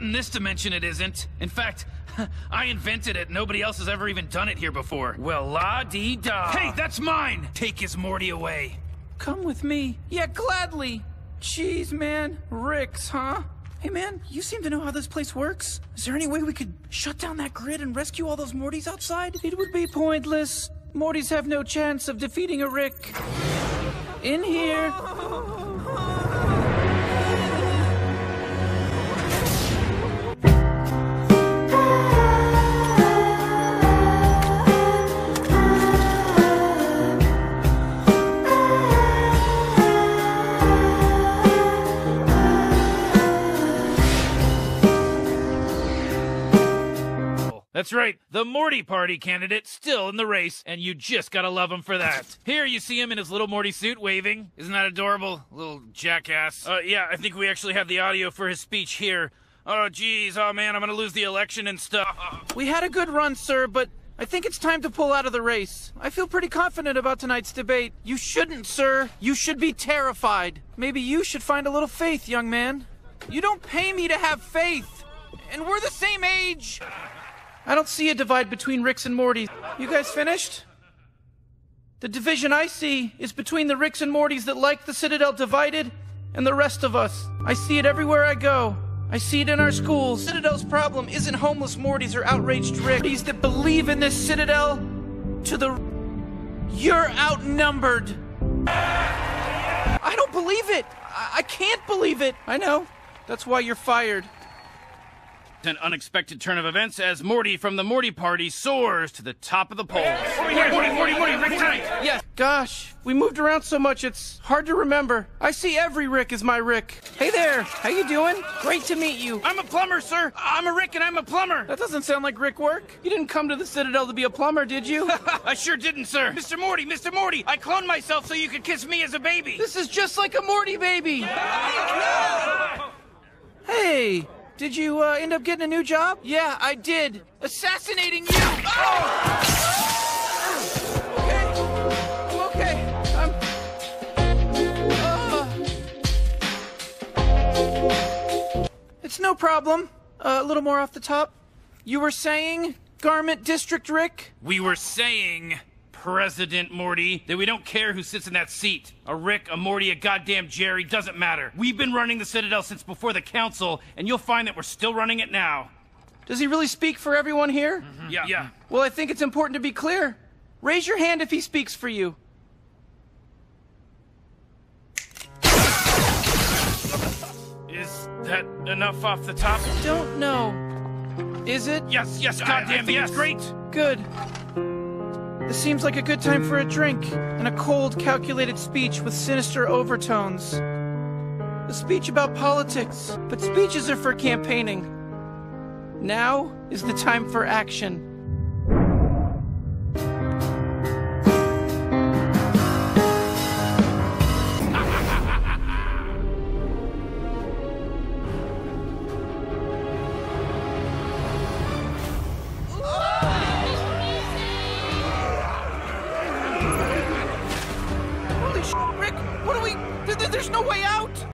in this dimension it isn't. In fact, I invented it. Nobody else has ever even done it here before. Well, la dee da. Hey, that's mine! Take his Morty away. Come with me. Yeah, gladly. Jeez, man. Ricks, huh? Hey, man, you seem to know how this place works. Is there any way we could shut down that grid and rescue all those Mortys outside? It would be pointless. Mortys have no chance of defeating a Rick. In here. That's right, the Morty Party candidate still in the race, and you just gotta love him for that. Here you see him in his little Morty suit waving. Isn't that adorable? Little jackass. Uh, yeah, I think we actually have the audio for his speech here. Oh, geez, oh man, I'm gonna lose the election and stuff. We had a good run, sir, but I think it's time to pull out of the race. I feel pretty confident about tonight's debate. You shouldn't, sir. You should be terrified. Maybe you should find a little faith, young man. You don't pay me to have faith. And we're the same age. I don't see a divide between Ricks and Mortys. You guys finished? The division I see is between the Ricks and Mortys that like the Citadel divided and the rest of us. I see it everywhere I go. I see it in our schools. Citadel's problem isn't homeless Mortys or outraged Ricks that believe in this Citadel to the. You're outnumbered. I don't believe it. I, I can't believe it. I know. That's why you're fired. An unexpected turn of events as Morty from the Morty Party soars to the top of the polls. Morty, Morty, Morty, Morty, Rick tonight. Yes. Gosh, we moved around so much it's hard to remember. I see every Rick as my Rick. Hey there, how you doing? Great to meet you. I'm a plumber, sir. I'm a Rick and I'm a plumber. That doesn't sound like Rick work. You didn't come to the Citadel to be a plumber, did you? I sure didn't, sir. Mr. Morty, Mr. Morty, I cloned myself so you could kiss me as a baby. this is just like a Morty baby. Hey, did you uh, end up getting a new job? Yeah, I did. Assassinating you. Oh! Okay, I'm okay. I'm. Uh. It's no problem. Uh, a little more off the top. You were saying, Garment District Rick? We were saying, President Morty, that we don't care who sits in that seat. A Rick, a Morty, a goddamn Jerry, doesn't matter. We've been running the Citadel since before the Council, and you'll find that we're still running it now. Does he really speak for everyone here? Mm-hmm. Yeah. Yeah. Well, I think it's important to be clear. Raise your hand if he speaks for you. Is that enough off the top? Don't know. Is it? Yes, yes, I- I goddamn, think yes. it's great. Good. This seems like a good time for a drink and a cold, calculated speech with sinister overtones. A speech about politics, but speeches are for campaigning. Now is the time for action. There's no way out!